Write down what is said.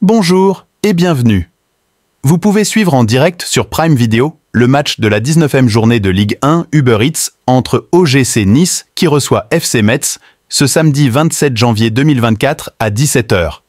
Bonjour et bienvenue. Vous pouvez suivre en direct sur Prime Video le match de la 19e journée de Ligue 1 Uber Eats entre OGC Nice qui reçoit FC Metz ce samedi 27 janvier 2024 à 17h.